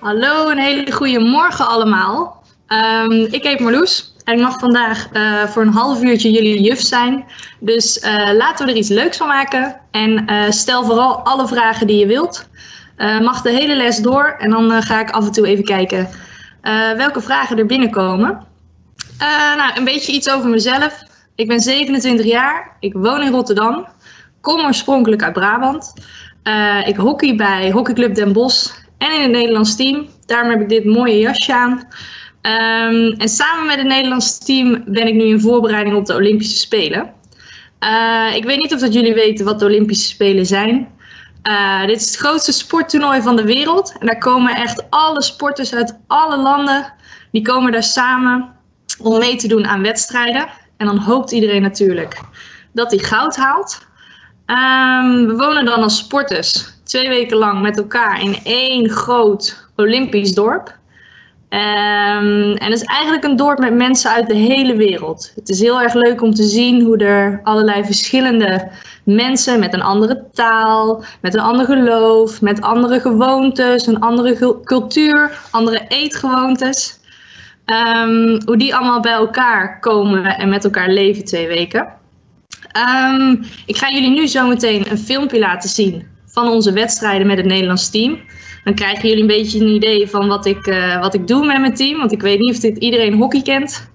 Hallo, een hele goede morgen allemaal. Ehm, ik heet Marloes en ik mag vandaag eh, voor een half uurtje jullie juf zijn. Dus eh, laten we er iets leuks van maken en eh, stel vooral alle vragen die je wilt. mag de hele les door en dan ga ik af en toe even kijken welke vragen er binnenkomen. nou, een beetje iets over mezelf. Ik ben 27 jaar, ik woon in Rotterdam, kom oorspronkelijk uit Brabant. ik hockey bij Hockeyclub Den Bosch en in het Nederlands team. Daarom heb ik dit mooie jasje aan. Ehm, en samen met het Nederlands team ben ik nu in voorbereiding op de Olympische Spelen. Uh, ik weet niet of dat jullie weten wat de Olympische Spelen zijn. Uh, dit is het grootste sporttoernooi van de wereld. En daar komen echt alle sporters uit alle landen. Die komen daar samen om mee te doen aan wedstrijden. En dan hoopt iedereen natuurlijk dat hij goud haalt. Um, we wonen dan als sporters twee weken lang met elkaar in één groot Olympisch dorp. Um, en het is eigenlijk een dorp met mensen uit de hele wereld. Het is heel erg leuk om te zien hoe er allerlei verschillende mensen met een andere taal, met een ander geloof, met andere gewoontes, een andere cultuur, andere eetgewoontes. Um, hoe die allemaal bij elkaar komen en met elkaar leven twee weken. Um, ik ga jullie nu zometeen een filmpje laten zien van onze wedstrijden met het Nederlands team. Dan krijgen jullie een beetje een idee van wat ik, uh, wat ik doe met mijn team. Want ik weet niet of dit iedereen hockey kent.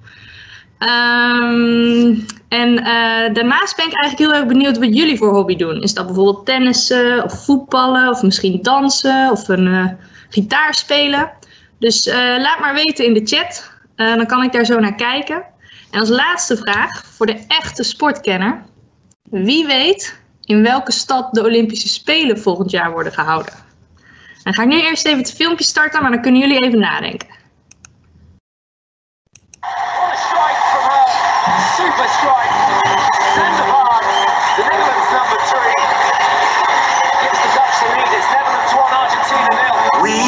Um, en uh, daarnaast ben ik eigenlijk heel erg benieuwd wat jullie voor hobby doen. Is dat bijvoorbeeld tennissen of voetballen of misschien dansen of een uh, gitaar spelen? Dus laat maar weten in de chat. dan kan ik daar zo naar kijken. En als laatste vraag voor de echte sportkenner. Wie weet in welke stad de Olympische Spelen volgend jaar worden gehouden. Dan ga ik nu eerst even het filmpje starten, maar dan kunnen jullie even nadenken. Super strike. Centre hard. The Netherlands number three. Gives the Dutch the lead. It's Netherlands 1, Argentina nil. We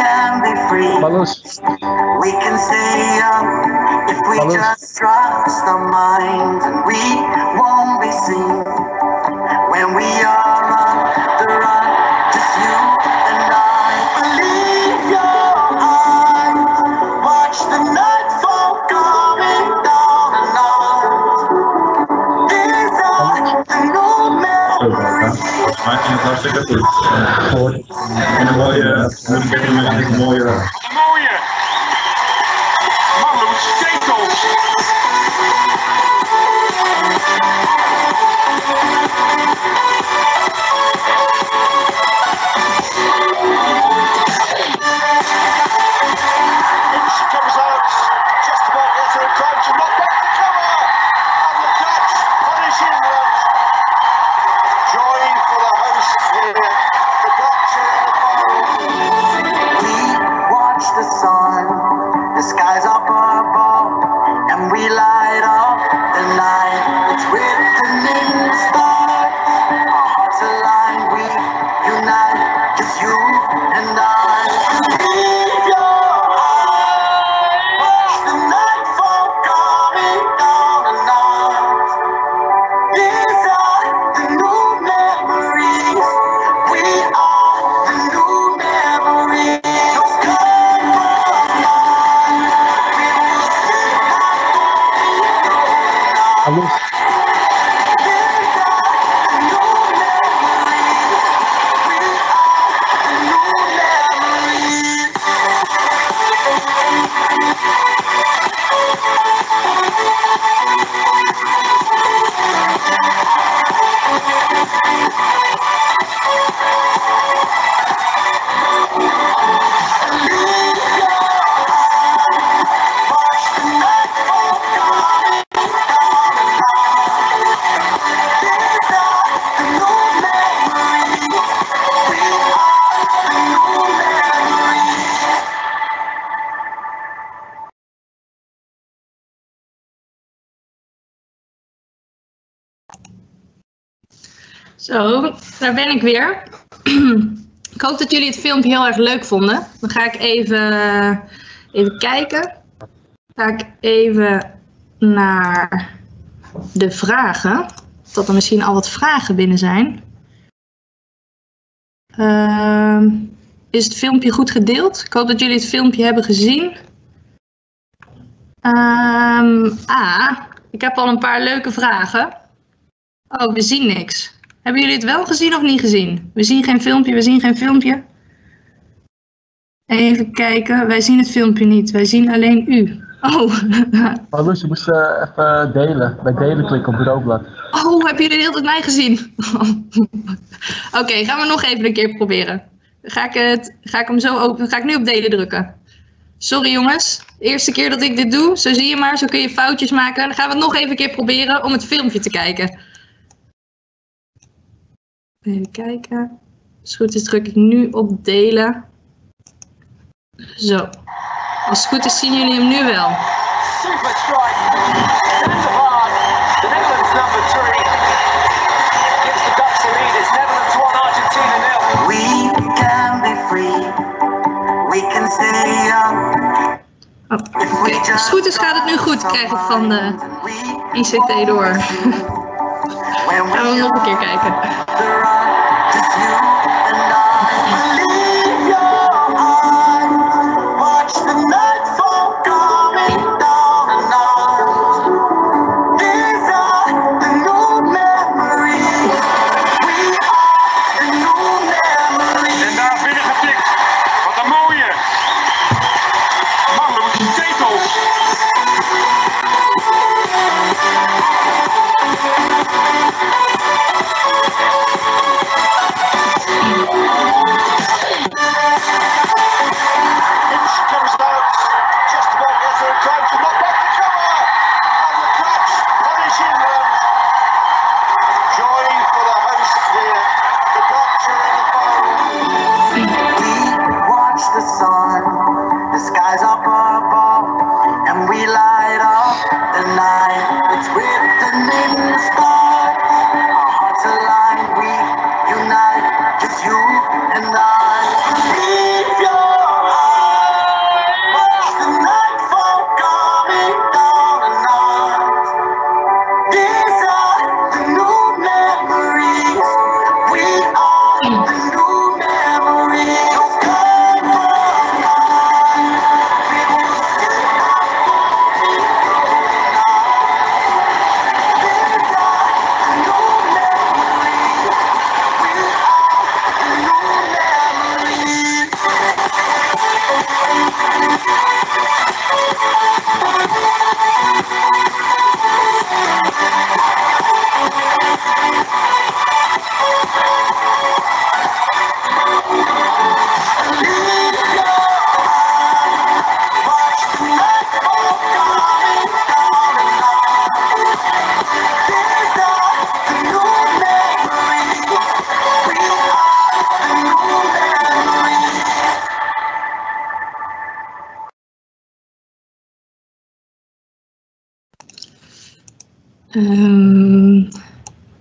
can be free. We can stay young if we just trust our minds and we won't be seen. When we are on the run. Just you and I. Believe your eyes. Watch the nightfall coming down and on. These are the new memories. Maak je het hartstikke goed. En een mooie, Zo, daar ben ik weer. ik hoop dat jullie het filmpje heel erg leuk vonden. Dan ga ik even, even kijken. Ga ik even naar de vragen. Dat er misschien al wat vragen binnen zijn. Uh, Is het filmpje goed gedeeld? Ik hoop dat jullie het filmpje hebben gezien. Ehm ah, ik heb al een paar leuke vragen. Oh, we zien niks. Hebben jullie het wel gezien of niet gezien? We zien geen filmpje, we zien geen filmpje. Even kijken, wij zien het filmpje niet. Wij zien alleen u. Oh, Loes, je moest eh, even delen. Bij delen klikken op bureaublad. oh hebben jullie de hele tijd mij gezien? Oké, gaan we nog even een keer proberen. Ga ik, het, ga ik hem zo open? Ga ik nu op delen drukken? Sorry jongens, eerste keer dat ik dit doe. Zo zie je maar, zo kun je foutjes maken. Dan gaan we het nog even een keer proberen om het filmpje te kijken. Even kijken. Als het goed is druk ik nu op delen. Zo. Als het goed is zien jullie hem nu wel. Super strike. Stands apart. The Netherlands number three. Gives the Dutch the lead. It's Netherlands 1, Argentina nil. We can be free. We can stay young. Oh, oké. Als het goed is gaat het nu goed, krijg ik van de ICT door. Gaan we nog een keer kijken.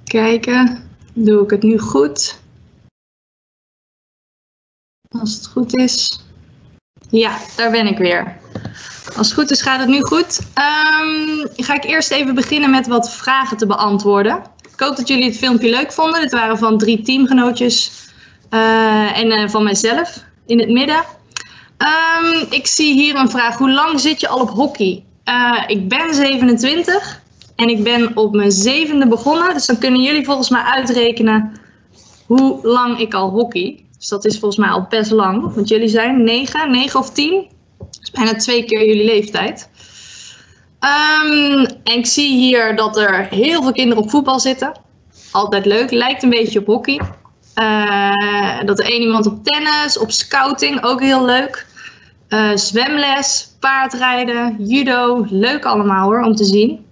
Kijken, doe ik het nu goed? Als het goed is. Ja, daar ben ik weer. Als het goed is, gaat het nu goed. Ehm, ga ik eerst even beginnen met wat vragen te beantwoorden. Ik hoop dat jullie het filmpje leuk vonden. Dit waren van drie teamgenootjes eh, en eh, van mijzelf in het midden. Ehm, ik zie hier een vraag. Hoe lang zit je al op hockey? Eh, ik ben 27 en ik ben op mijn zevende begonnen. Dus dan kunnen jullie volgens mij uitrekenen hoe lang ik al hockey. Dus dat is volgens mij al best lang. Want jullie zijn 9, 9 of 10. Dat is bijna twee keer jullie leeftijd. Ehm, en ik zie hier dat er heel veel kinderen op voetbal zitten. Altijd leuk. Lijkt een beetje op hockey. Eh, dat er één iemand op tennis, op scouting, ook heel leuk. Eh, zwemles, paardrijden, judo. Leuk allemaal hoor, om te zien.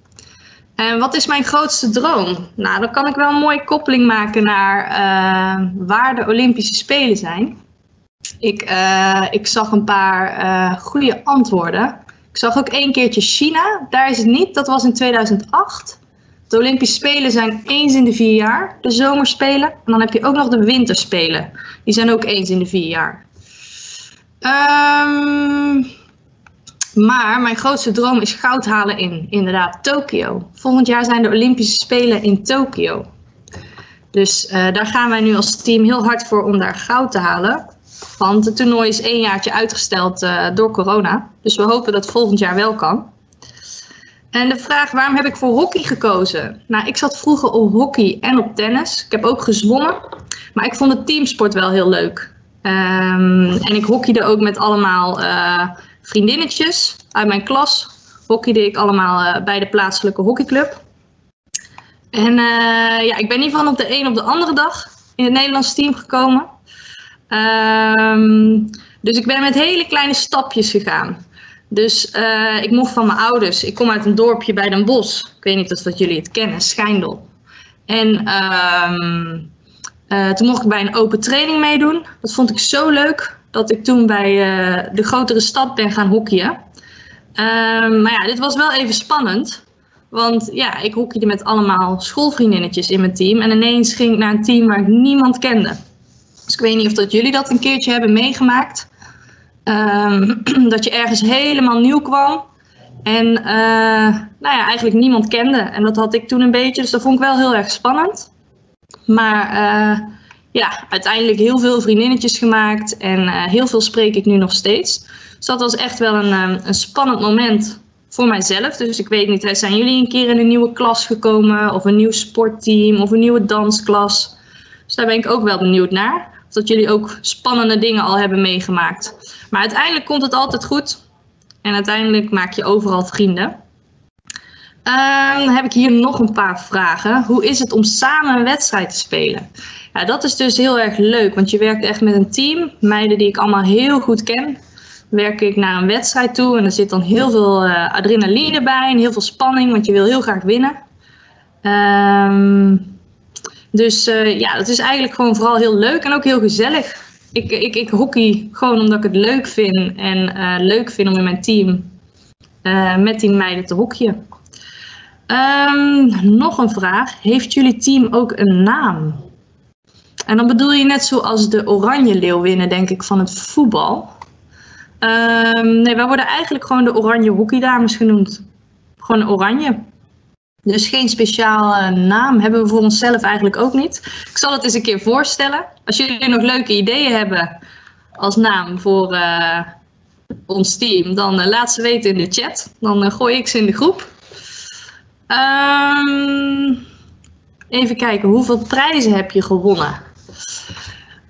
En wat is mijn grootste droom? Nou, dan kan ik wel een mooie koppeling maken naar eh, waar de Olympische Spelen zijn. Ik, eh, ik zag een paar eh, goede antwoorden. Ik zag ook één keertje China. Daar is het niet. Dat was in 2008. De Olympische Spelen zijn eens in de vier jaar. De zomerspelen. En dan heb je ook nog de winterspelen. Die zijn ook eens in de vier jaar. Ehm, maar mijn grootste droom is goud halen in inderdaad Tokio. Volgend jaar zijn de Olympische Spelen in Tokio. Dus eh, daar gaan wij nu als team heel hard voor om daar goud te halen. Want het toernooi is één jaartje uitgesteld eh, door corona. Dus we hopen dat het volgend jaar wel kan. En de vraag, waarom heb ik voor hockey gekozen? Nou, ik zat vroeger op hockey en op tennis. Ik heb ook gezwommen. Maar ik vond het teamsport wel heel leuk. Ehm, en ik hockeyde ook met allemaal eh, vriendinnetjes uit mijn klas. Hockeyde ik allemaal eh, bij de plaatselijke hockeyclub. En eh, ja, ik ben niet van op de een op de andere dag in het Nederlandse team gekomen. Ehm, dus ik ben met hele kleine stapjes gegaan. Dus eh, ik mocht van mijn ouders. Ik kom uit een dorpje bij Den Bosch. Ik weet niet of dat jullie het kennen, Schijndel. En ehm, eh, toen mocht ik bij een open training meedoen. Dat vond ik zo leuk dat ik toen bij eh, de grotere stad ben gaan hockeyen. Ehm, maar ja, dit was wel even spannend. Want ja, ik hockeyde met allemaal schoolvriendinnetjes in mijn team. En ineens ging ik naar een team waar ik niemand kende. Dus ik weet niet of dat jullie dat een keertje hebben meegemaakt. Ehm, dat je ergens helemaal nieuw kwam. En eh, nou ja, eigenlijk niemand kende. En dat had ik toen een beetje. Dus dat vond ik wel heel erg spannend. Maar eh, ja, uiteindelijk heel veel vriendinnetjes gemaakt. En eh, heel veel spreek ik nu nog steeds. Dus dat was echt wel een, eh, een spannend moment voor mijzelf. Dus ik weet niet, zijn jullie een keer in een nieuwe klas gekomen? Of een nieuw sportteam? Of een nieuwe dansklas? Dus daar ben ik ook wel benieuwd naar. Of dat jullie ook spannende dingen al hebben meegemaakt. Maar uiteindelijk komt het altijd goed. En uiteindelijk maak je overal vrienden. Ehm, dan heb ik hier nog een paar vragen. Hoe is het om samen een wedstrijd te spelen? Ja, dat is dus heel erg leuk, want je werkt echt met een team. Meiden die ik allemaal heel goed ken. Werk ik naar een wedstrijd toe en er zit dan heel veel eh, adrenaline bij en heel veel spanning, want je wil heel graag winnen. Ehm, dus eh, ja, dat is eigenlijk gewoon vooral heel leuk en ook heel gezellig. Ik, ik, ik hockey gewoon omdat ik het leuk vind en eh, leuk vind om in mijn team met die meiden te hockeyen. Ehm, nog een vraag. Heeft jullie team ook een naam? En dan bedoel je net zoals de Oranje Leeuwinnen, denk ik, van het voetbal. Ehm, nee, wij worden eigenlijk gewoon de Oranje Hockeydames genoemd. Gewoon Oranje. Dus geen speciale naam hebben we voor onszelf eigenlijk ook niet. Ik zal het eens een keer voorstellen. Als jullie nog leuke ideeën hebben als naam voor eh, ons team, dan eh, laat ze weten in de chat. Dan eh, gooi ik ze in de groep. Ehm, even kijken, hoeveel prijzen heb je gewonnen?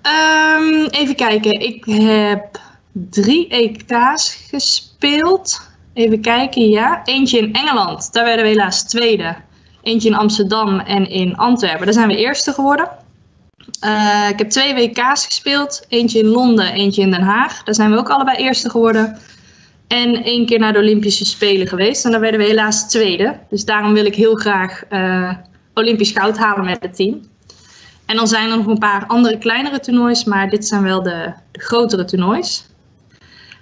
Ehm, even kijken, ik heb drie EK's gespeeld. Even kijken, ja. Eentje in Engeland, daar werden we helaas tweede. Eentje in Amsterdam en in Antwerpen, daar zijn we eerste geworden. Eh, ik heb twee WK's gespeeld. Eentje in Londen, eentje in Den Haag. Daar zijn we ook allebei eerste geworden. En één keer naar de Olympische Spelen geweest. En daar werden we helaas tweede. Dus daarom wil ik heel graag eh, Olympisch goud halen met het team. En dan zijn er nog een paar andere kleinere toernoois. Maar dit zijn wel de, de grotere toernoois.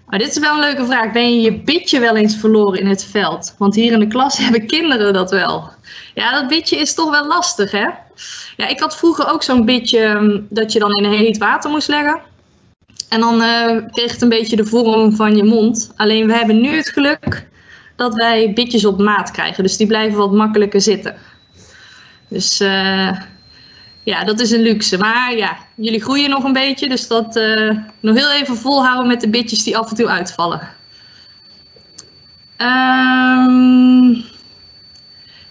Maar dit is wel een leuke vraag. Ben je je bitje wel eens verloren in het veld? Want hier in de klas hebben kinderen dat wel. Ja, dat bitje is toch wel lastig, hè? Ja, ik had vroeger ook zo'n bitje ehm, dat je dan in heet water moest leggen. En dan eh, kreeg het een beetje de vorm van je mond. Alleen we hebben nu het geluk dat wij bitjes op maat krijgen. Dus die blijven wat makkelijker zitten. Dus eh, ja, dat is een luxe. Maar ja, jullie groeien nog een beetje. Dus dat eh, nog heel even volhouden met de bitjes die af en toe uitvallen. Ehm,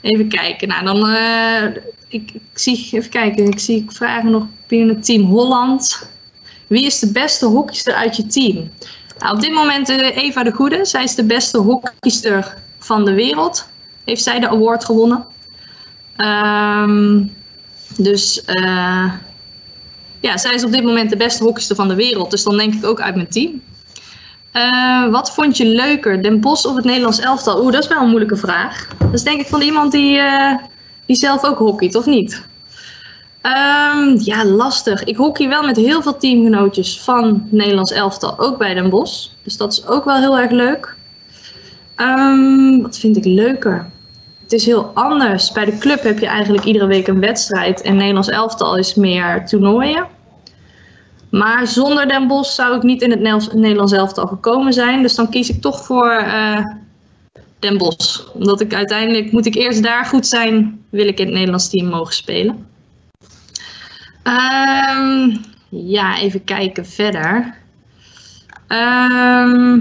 even kijken. Nou, dan eh, ik, ik zie even kijken. Ik zie vragen nog binnen het team Holland. Wie is de beste hockeyster uit je team? Nou, op dit moment eh, Eva de Goede. Zij is de beste hockeyster van de wereld. Heeft zij de award gewonnen. Ehm, dus eh, ja, zij is op dit moment de beste hockeyster van de wereld. Dus dan denk ik ook uit mijn team. Eh, wat vond je leuker, Den Bosch of het Nederlands elftal? Oeh, dat is wel een moeilijke vraag. Dat is denk ik van iemand die, eh, die zelf ook hockeyt, of niet? Ehm, ja, lastig. Ik hockey wel met heel veel teamgenootjes van Nederlands elftal, ook bij Den Bosch. Dus dat is ook wel heel erg leuk. Ehm, wat vind ik leuker? Is heel anders. Bij de club heb je eigenlijk iedere week een wedstrijd. En Nederlands elftal is meer toernooien. Maar zonder Den Bosch zou ik niet in het Nederlands- elftal gekomen zijn. Dus dan kies ik toch voor eh, Den Bosch. Omdat ik uiteindelijk, moet ik eerst daar goed zijn, wil ik in het Nederlands team mogen spelen. Ehm, ja, even kijken verder. Ehm,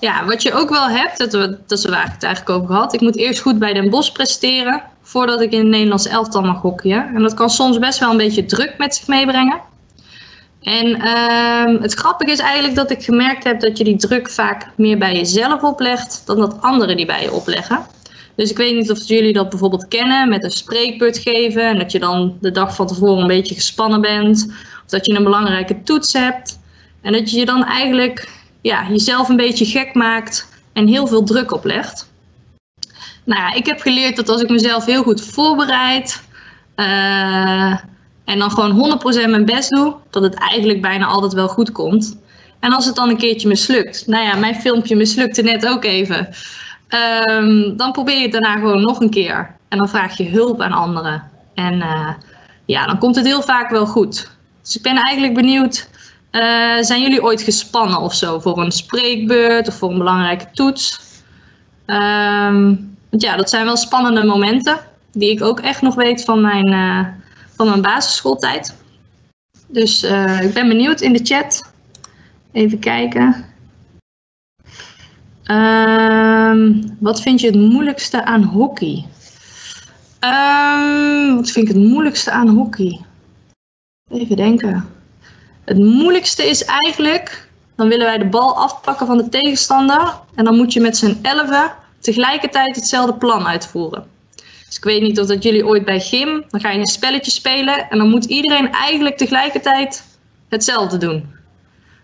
ja, wat je ook wel hebt, dat, dat is waar ik het eigenlijk over gehad. Ik moet eerst goed bij Den Bosch presteren voordat ik in het Nederlands elftal mag hockeyen. En dat kan soms best wel een beetje druk met zich meebrengen. En ehm, het grappige is eigenlijk dat ik gemerkt heb dat je die druk vaak meer bij jezelf oplegt dan dat anderen die bij je opleggen. Dus ik weet niet of jullie dat bijvoorbeeld kennen met een spreekbeurt geven en dat je dan de dag van tevoren een beetje gespannen bent. Of dat je een belangrijke toets hebt en dat je je dan eigenlijk ja, jezelf een beetje gek maakt en heel veel druk oplegt. Nou ja, ik heb geleerd dat als ik mezelf heel goed voorbereid eh, en dan gewoon 100% mijn best doe, dat het eigenlijk bijna altijd wel goed komt. En als het dan een keertje mislukt, nou ja, mijn filmpje mislukte net ook even. Ehm, dan probeer je het daarna gewoon nog een keer. En dan vraag je hulp aan anderen. En eh, ja, dan komt het heel vaak wel goed. Dus ik ben eigenlijk benieuwd, eh, zijn jullie ooit gespannen of zo voor een spreekbeurt of voor een belangrijke toets? Ehm, want ja, dat zijn wel spannende momenten die ik ook echt nog weet van mijn, eh, van mijn basisschooltijd. Dus ik ben benieuwd in de chat. Even kijken. Ehm, wat vind je het moeilijkste aan hockey? Ehm, wat vind ik het moeilijkste aan hockey? Even denken. Het moeilijkste is eigenlijk, dan willen wij de bal afpakken van de tegenstander. En dan moet je met z'n elfen tegelijkertijd hetzelfde plan uitvoeren. Dus ik weet niet of dat jullie ooit bij gym, dan ga je een spelletje spelen en dan moet iedereen eigenlijk tegelijkertijd hetzelfde doen.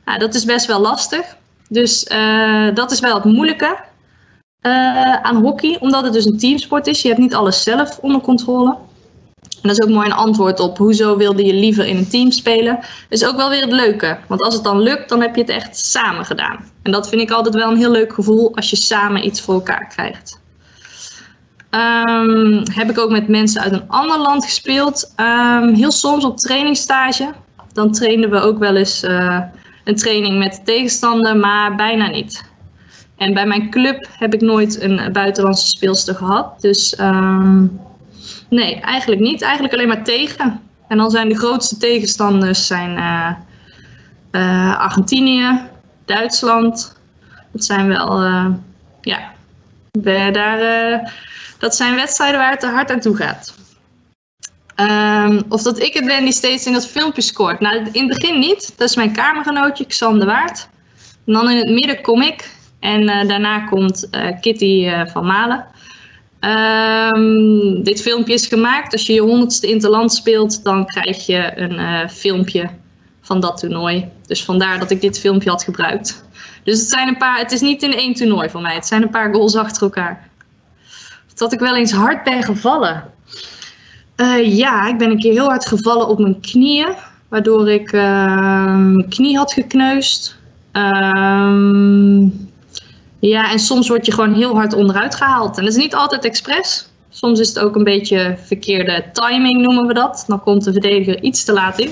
Nou, dat is best wel lastig. Dus uh, dat is wel het moeilijke uh, aan hockey, omdat het dus een teamsport is. Je hebt niet alles zelf onder controle. En dat is ook mooi een antwoord op hoezo wilde je liever in een team spelen. Is ook wel weer het leuke. Want als het dan lukt, dan heb je het echt samen gedaan. En dat vind ik altijd wel een heel leuk gevoel als je samen iets voor elkaar krijgt. Um, heb ik ook met mensen uit een ander land gespeeld. Um, heel soms op trainingsstage. Dan trainden we ook wel eens uh, een training met de tegenstander, maar bijna niet. En bij mijn club heb ik nooit een buitenlandse speelster gehad. Dus um, nee, eigenlijk niet. Eigenlijk alleen maar tegen. En dan zijn de grootste tegenstanders zijn, uh, uh, Argentinië, Duitsland. Dat zijn wel, uh, ja, daar, dat zijn wedstrijden waar het er hard aan toe gaat. Um, of dat ik het ben die steeds in dat filmpje scoort. Nou, in het begin niet. Dat is mijn kamergenootje, Xander Waard. En dan in het midden kom ik. En daarna komt Kitty van Malen. Um, dit filmpje is gemaakt. Als je je honderdste interland speelt, dan krijg je een filmpje van dat toernooi. Dus vandaar dat ik dit filmpje had gebruikt. Dus het, zijn een paar, het is niet in één toernooi voor mij. Het zijn een paar goals achter elkaar. Dat ik wel eens hard ben gevallen. Uh, ja, ik ben een keer heel hard gevallen op mijn knieën, waardoor ik uh, mijn knie had gekneusd. Um, ja, en soms word je gewoon heel hard onderuit gehaald. En dat is niet altijd expres. Soms is het ook een beetje verkeerde timing, noemen we dat. Dan komt de verdediger iets te laat in.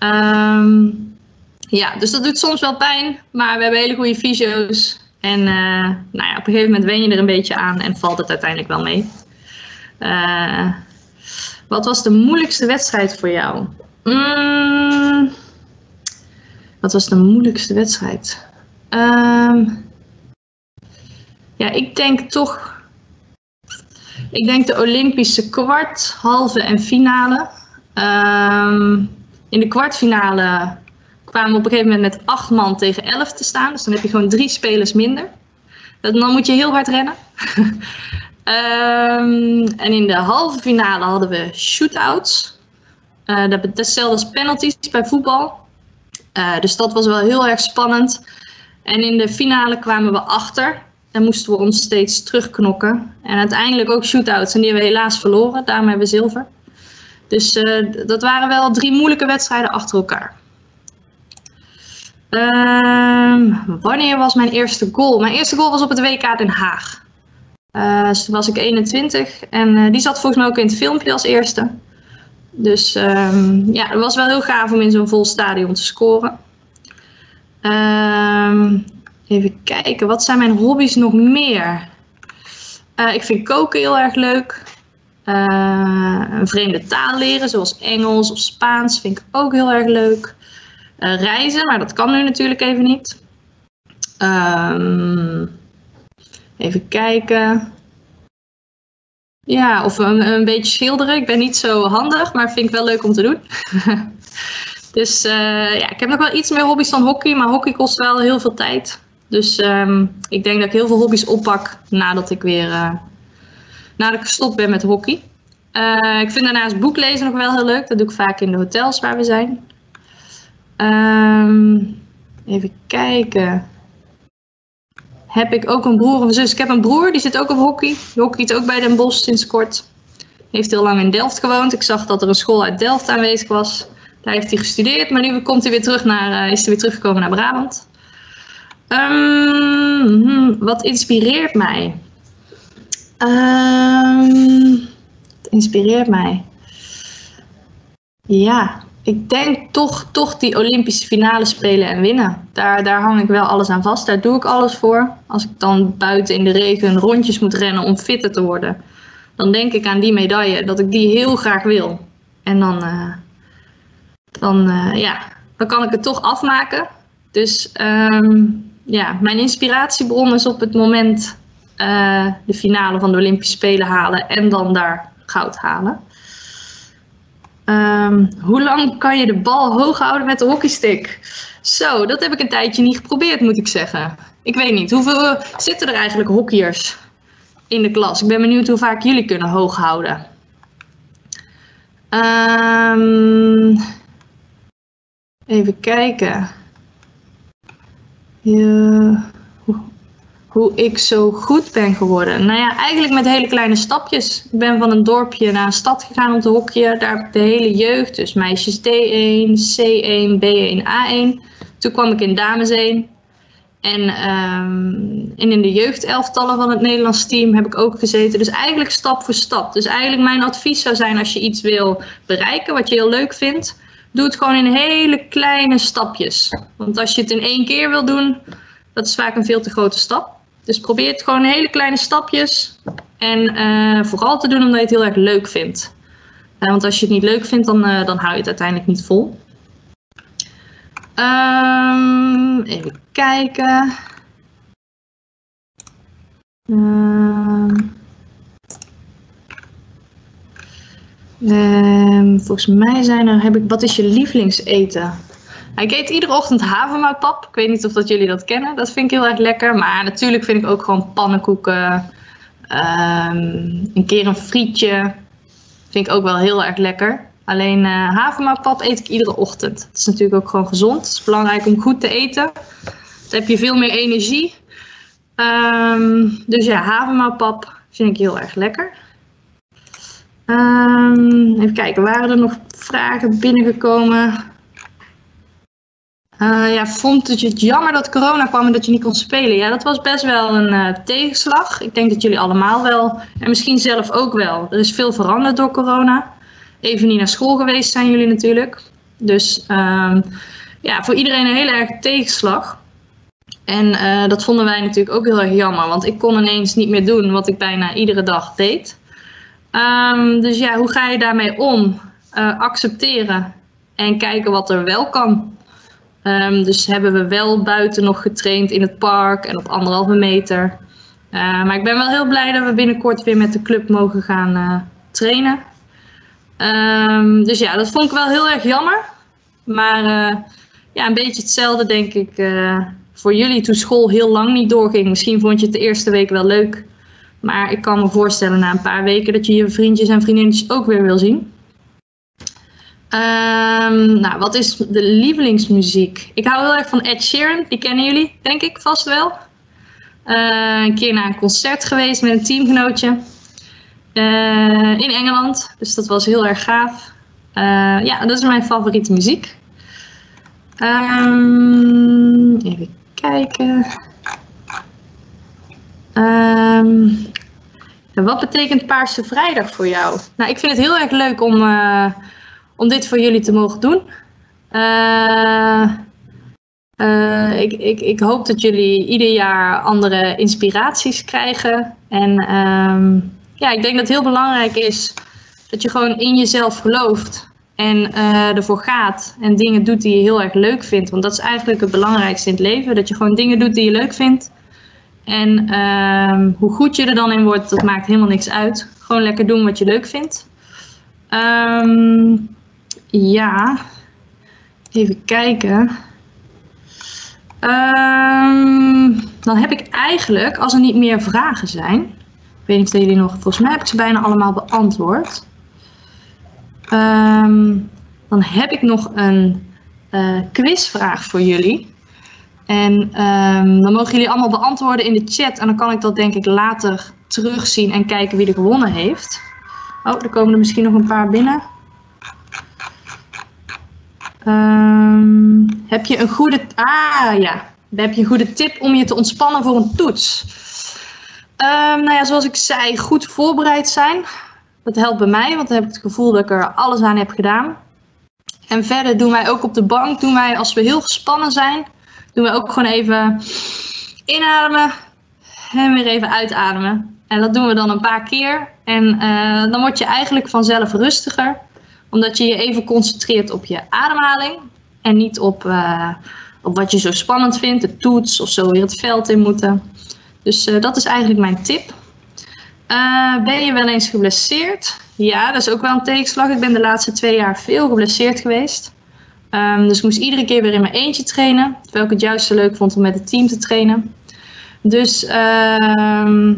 Um, ja, dus dat doet soms wel pijn, maar we hebben hele goede fysio's. En uh, nou ja, op een gegeven moment wen je er een beetje aan en valt het uiteindelijk wel mee. Uh, wat was de moeilijkste wedstrijd voor jou? Mm, wat was de moeilijkste wedstrijd? Um, ja, ik denk toch. Ik denk de Olympische kwart, halve en finale. Um, in de kwartfinale kwamen we op een gegeven moment met acht man tegen elf te staan. Dus dan heb je gewoon drie spelers minder. Dan moet je heel hard rennen. Um, en in de halve finale hadden we shootouts. Uh, dat hetzelfde als penalties bij voetbal. Uh, dus dat was wel heel erg spannend. En in de finale kwamen we achter. En moesten we ons steeds terugknokken. En uiteindelijk ook shootouts. En die hebben we helaas verloren. Daarom hebben we zilver. Dus uh, dat waren wel drie moeilijke wedstrijden achter elkaar. Uh, wanneer was mijn eerste goal? Mijn eerste goal was op het WK Den Haag. Uh, dus toen was ik 21 en uh, die zat volgens mij ook in het filmpje als eerste. Dus um, ja, het was wel heel gaaf om in zo'n vol stadion te scoren. Um, even kijken, wat zijn mijn hobby's nog meer? Uh, ik vind koken heel erg leuk. Eh, een vreemde taal leren, zoals Engels of Spaans, vind ik ook heel erg leuk. Eh, reizen, maar dat kan nu natuurlijk even niet. Ehm, even kijken. Ja, of een, een beetje schilderen. Ik ben niet zo handig, maar vind ik wel leuk om te doen. dus eh, ja, ik heb nog wel iets meer hobby's dan hockey, maar hockey kost wel heel veel tijd. Dus ehm, ik denk dat ik heel veel hobby's oppak nadat ik weer eh, nadat ik gestopt ben met hockey. Eh, ik vind daarnaast boeklezen nog wel heel leuk. Dat doe ik vaak in de hotels waar we zijn. Ehm, even kijken. Heb ik ook een broer of een zus? Ik heb een broer, die zit ook op hockey. Die hockeyt ook bij Den Bosch sinds kort. Heeft heel lang in Delft gewoond. Ik zag dat er een school uit Delft aanwezig was. Daar heeft hij gestudeerd, maar nu komt hij weer terug naar, eh, is hij weer teruggekomen naar Brabant. Hmm, wat inspireert mij? Het inspireert mij. Ja, ik denk toch, toch die Olympische finale spelen en winnen. Daar, daar hang ik wel alles aan vast. Daar doe ik alles voor. Als ik dan buiten in de regen rondjes moet rennen om fitter te worden, dan denk ik aan die medaille, dat ik die heel graag wil. En dan, eh, dan, eh, ja, dan kan ik het toch afmaken. Dus ehm, ja, mijn inspiratiebron is op het moment eh, de finale van de Olympische Spelen halen en dan daar goud halen. Ehm, hoe lang kan je de bal hoog houden met de hockeystick? Zo, dat heb ik een tijdje niet geprobeerd, moet ik zeggen. Ik weet niet, hoeveel zitten er eigenlijk hockeyers in de klas? Ik ben benieuwd hoe vaak jullie kunnen hoog houden. Ehm, even kijken. Hoe, ik zo goed ben geworden. Nou ja, eigenlijk met hele kleine stapjes. Ik ben van een dorpje naar een stad gegaan om te hockeyen. Daar heb ik de hele jeugd, dus meisjes D1, C1, B1, A1. Toen kwam ik in dames 1. En, ehm, en in de jeugdelftallen van het Nederlands team heb ik ook gezeten. Dus eigenlijk stap voor stap. Dus eigenlijk mijn advies zou zijn als je iets wil bereiken wat je heel leuk vindt. Doe het gewoon in hele kleine stapjes. Want als je het in één keer wil doen, dat is vaak een veel te grote stap. Dus probeer het gewoon in hele kleine stapjes. En eh, vooral te doen omdat je het heel erg leuk vindt. Eh, want als je het niet leuk vindt, dan, eh, dan hou je het uiteindelijk niet vol. Ehm, even kijken. Ehm, ehm, volgens mij zijn er, heb ik, wat is je lievelingseten? Ik eet iedere ochtend havermoutpap. Ik weet niet of dat jullie dat kennen. Dat vind ik heel erg lekker. Maar natuurlijk vind ik ook gewoon pannenkoeken. ehm, een keer een frietje. Vind ik ook wel heel erg lekker. Alleen eh havermoutpap eet ik iedere ochtend. Het is natuurlijk ook gewoon gezond. Het is belangrijk om goed te eten. Dan heb je veel meer energie. Ehm, dus ja, havermoutpap vind ik heel erg lekker. Ehm, even kijken, waren er nog vragen binnengekomen? Eh, ja, vond je het jammer dat corona kwam en dat je niet kon spelen? Ja, dat was best wel een eh, tegenslag. Ik denk dat jullie allemaal wel, en misschien zelf ook wel. Er is veel veranderd door corona. Even niet naar school geweest zijn jullie natuurlijk. Dus ehm, ja, voor iedereen een hele erg tegenslag. En eh, dat vonden wij natuurlijk ook heel erg jammer, want ik kon ineens niet meer doen wat ik bijna iedere dag deed. Ehm, dus ja, hoe ga je daarmee om? Eh, accepteren en kijken wat er wel kan. Ehm, dus hebben we wel buiten nog getraind in het park en op anderhalve meter. Eh, maar ik ben wel heel blij dat we binnenkort weer met de club mogen gaan eh, trainen. Ehm, dus ja, dat vond ik wel heel erg jammer. Maar ja, een beetje hetzelfde denk ik voor jullie toen school heel lang niet doorging. Misschien vond je het de eerste week wel leuk. Maar ik kan me voorstellen na een paar weken dat je je vriendjes en vriendinnetjes ook weer wil zien. Ehm, nou, wat is de lievelingsmuziek? Ik hou heel erg van Ed Sheeran. Die kennen jullie, denk ik, vast wel. Eh, een keer naar een concert geweest met een teamgenootje. eh, in Engeland. Dus dat was heel erg gaaf. Eh, ja, dat is mijn favoriete muziek. Ehm, even kijken. Ehm, wat betekent Paarse Vrijdag voor jou? Nou, ik vind het heel erg leuk om, eh, om dit voor jullie te mogen doen. Eh, eh, ik, ik, ik hoop dat jullie ieder jaar andere inspiraties krijgen. En ehm, ja, ik denk dat het heel belangrijk is dat je gewoon in jezelf gelooft en ervoor gaat en dingen doet die je heel erg leuk vindt. Want dat is eigenlijk het belangrijkste in het leven, dat je gewoon dingen doet die je leuk vindt. En ehm, hoe goed je er dan in wordt, dat maakt helemaal niks uit. Gewoon lekker doen wat je leuk vindt. Ehm, ja, even kijken. Ehm, dan heb ik eigenlijk, als er niet meer vragen zijn, ik weet niet of jullie nog, volgens mij heb ik ze bijna allemaal beantwoord. Dan heb ik nog een eh, quizvraag voor jullie. En ehm, dan mogen jullie allemaal beantwoorden in de chat. En dan kan ik dat denk ik later terugzien en kijken wie er gewonnen heeft. Oh, er komen er misschien nog een paar binnen. Ehm, heb je een goede... Ah, ja. Heb je een goede tip om je te ontspannen voor een toets? Ehm, nou ja, zoals ik zei, goed voorbereid zijn. Dat helpt bij mij, want dan heb ik het gevoel dat ik er alles aan heb gedaan. En verder doen wij ook op de bank, doen wij als we heel gespannen zijn, doen we ook gewoon even inademen en weer even uitademen. En dat doen we dan een paar keer. En eh, dan word je eigenlijk vanzelf rustiger, omdat je je even concentreert op je ademhaling en niet op, eh, op wat je zo spannend vindt, de toets of zo weer het veld in moeten. Dus eh, dat is eigenlijk mijn tip. Ben je wel eens geblesseerd? Ja, dat is ook wel een tegenslag. Ik ben de laatste twee jaar veel geblesseerd geweest. Ehm, dus ik moest iedere keer weer in mijn eentje trainen. Terwijl ik het juist zo leuk vond om met het team te trainen. Dus ehm,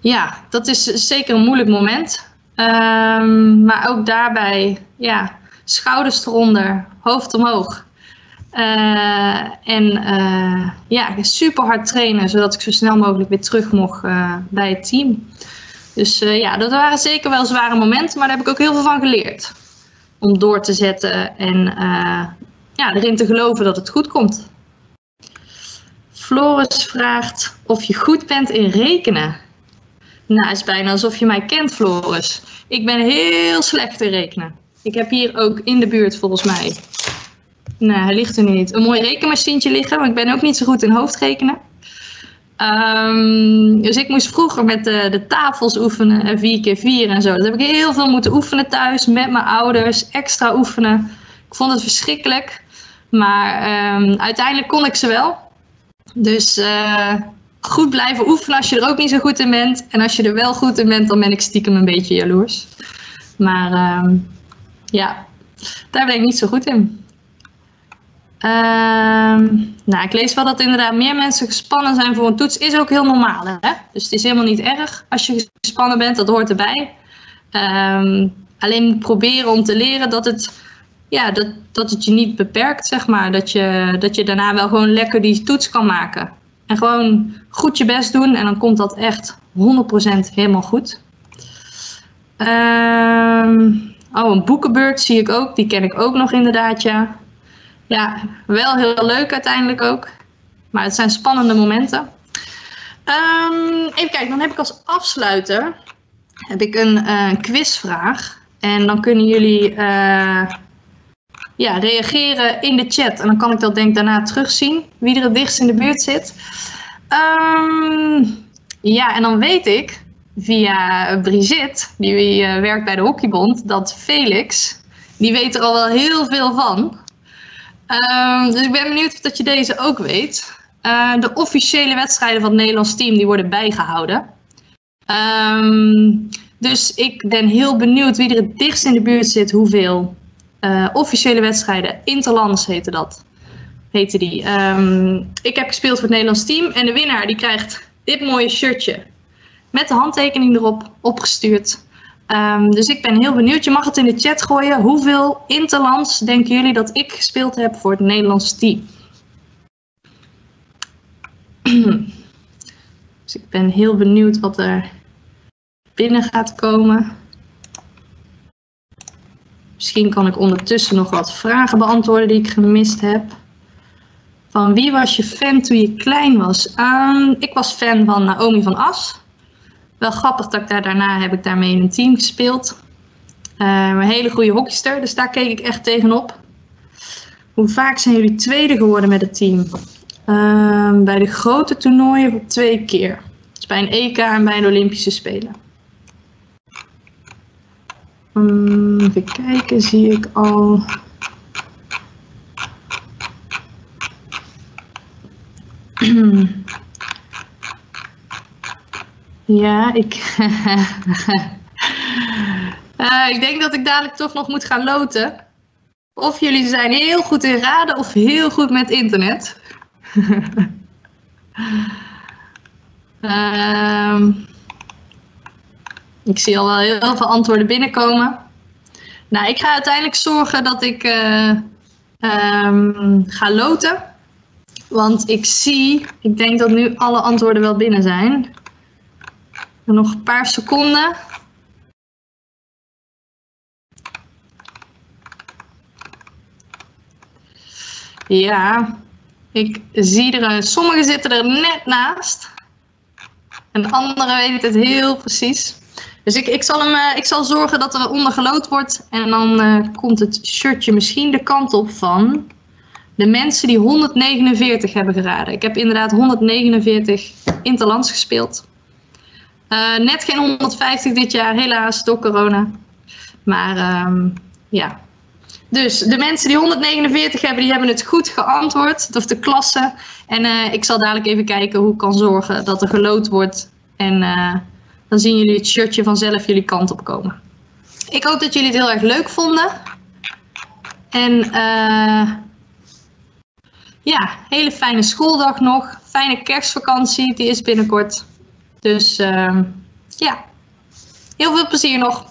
ja, dat is zeker een moeilijk moment. Ehm, maar ook daarbij, ja, schouders eronder, hoofd omhoog. Eh, en eh, ja, super hard trainen, zodat ik zo snel mogelijk weer terug mocht eh, bij het team. Dus ja, dat waren zeker wel zware momenten, maar daar heb ik ook heel veel van geleerd. Om door te zetten en ja, erin te geloven dat het goed komt. Floris vraagt of je goed bent in rekenen. Nou, het is bijna alsof je mij kent, Floris. Ik ben heel slecht in rekenen. Ik heb hier ook in de buurt volgens mij Nee, hij ligt er niet. Een mooi rekenmachientje liggen, maar ik ben ook niet zo goed in hoofdrekenen. Um, dus ik moest vroeger met de, de tafels oefenen en 4 keer 4 en zo. Dat heb ik heel veel moeten oefenen thuis met mijn ouders, extra oefenen. Ik vond het verschrikkelijk, maar um, uiteindelijk kon ik ze wel. Dus uh, goed blijven oefenen als je er ook niet zo goed in bent. En als je er wel goed in bent, dan ben ik stiekem een beetje jaloers. Maar um, ja, daar ben ik niet zo goed in. Ehm, nou, ik lees wel dat inderdaad meer mensen gespannen zijn voor een toets. Is ook heel normaal, hè? Dus het is helemaal niet erg als je gespannen bent, dat hoort erbij. Um, alleen proberen om te leren dat het, ja, dat, dat het je niet beperkt, zeg maar. Dat je, dat je daarna wel gewoon lekker die toets kan maken. En gewoon goed je best doen en dan komt dat echt 100% helemaal goed. Um, oh, een boekenbeurt zie ik ook. Die ken ik ook nog inderdaad, ja. Ja, wel heel leuk uiteindelijk ook. Maar het zijn spannende momenten. Um, even kijken, dan heb ik als afsluiter heb ik een uh, quizvraag. En dan kunnen jullie uh, ja, reageren in de chat. En dan kan ik dat denk ik daarna terugzien. Wie er het dichtst in de buurt zit. Um, ja, en dan weet ik via Brigitte, die uh, werkt bij de Hockeybond, dat Felix, die weet er al wel heel veel van. Um, dus ik ben benieuwd of dat je deze ook weet. Uh, de officiële wedstrijden van het Nederlands team die worden bijgehouden. Um, dus ik ben heel benieuwd wie er het dichtst in de buurt zit, hoeveel uh, officiële wedstrijden, interlands heette dat. Heette die. Um, ik heb gespeeld voor het Nederlands team en de winnaar die krijgt dit mooie shirtje. Met de handtekening erop, opgestuurd. Um, dus ik ben heel benieuwd. Je mag het in de chat gooien. Hoeveel interlands denken jullie dat ik gespeeld heb voor het Nederlandse team? dus ik ben heel benieuwd wat er binnen gaat komen. Misschien kan ik ondertussen nog wat vragen beantwoorden die ik gemist heb. Van wie was je fan toen je klein was? Um, ik was fan van Naomi van As wel grappig dat ik daar daarna heb ik daarmee in een team gespeeld. Uh, een hele goede hockeyster, dus daar keek ik echt tegenop. Hoe vaak zijn jullie tweede geworden met het team? Ehm, bij de grote toernooien twee keer. Dus bij een EK en bij de Olympische Spelen. Um, even kijken, zie ik al Ja, ik. Eh, ik denk dat ik dadelijk toch nog moet gaan loten. Of jullie zijn heel goed in raden of heel goed met internet. Ehm, ik zie al wel heel veel antwoorden binnenkomen. Nou, ik ga uiteindelijk zorgen dat ik eh, ehm, ga loten. Want ik zie, ik denk dat nu alle antwoorden wel binnen zijn. Nog een paar seconden. Ja, ik zie er, sommigen zitten er net naast. En anderen weten het heel precies. Dus ik, ik, zal, hem, eh, ik zal zorgen dat er onder gelood wordt. En dan eh, komt het shirtje misschien de kant op van de mensen die 149 hebben geraden. Ik heb inderdaad 149 interlands gespeeld. Eh, net geen 150 dit jaar, helaas, door corona. Maar ehm, ja. Dus de mensen die 149 hebben, die hebben het goed geantwoord. Of de klasse. En eh, ik zal dadelijk even kijken hoe ik kan zorgen dat er gelood wordt. En eh, dan zien jullie het shirtje vanzelf jullie kant op komen. Ik hoop dat jullie het heel erg leuk vonden. En ja, hele fijne schooldag nog. Fijne kerstvakantie, die is binnenkort. Dus ehm, ja, heel veel plezier nog.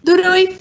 Doei doei!